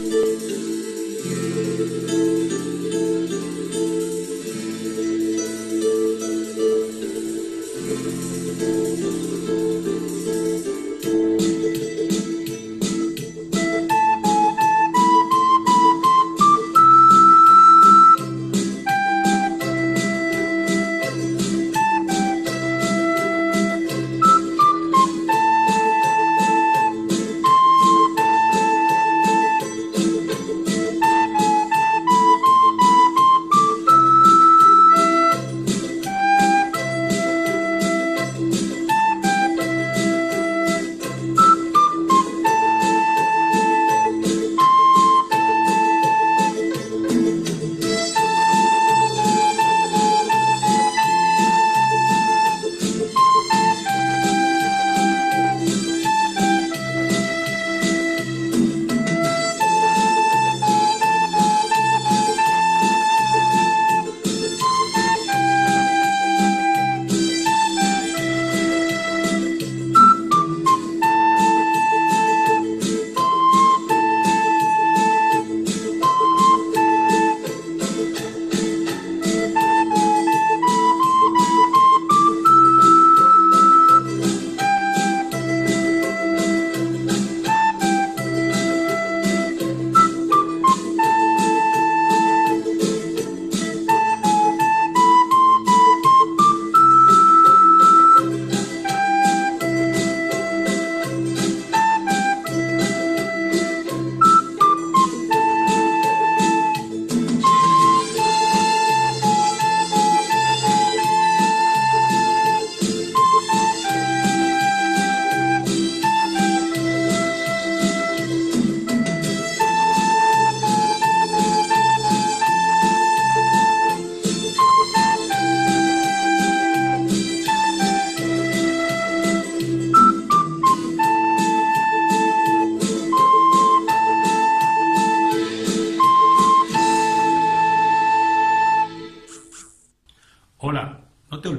Música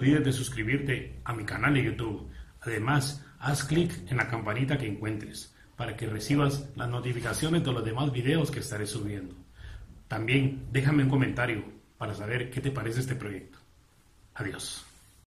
olvides de suscribirte a mi canal de YouTube. Además, haz clic en la campanita que encuentres para que recibas las notificaciones de los demás videos que estaré subiendo. También déjame un comentario para saber qué te parece este proyecto. Adiós.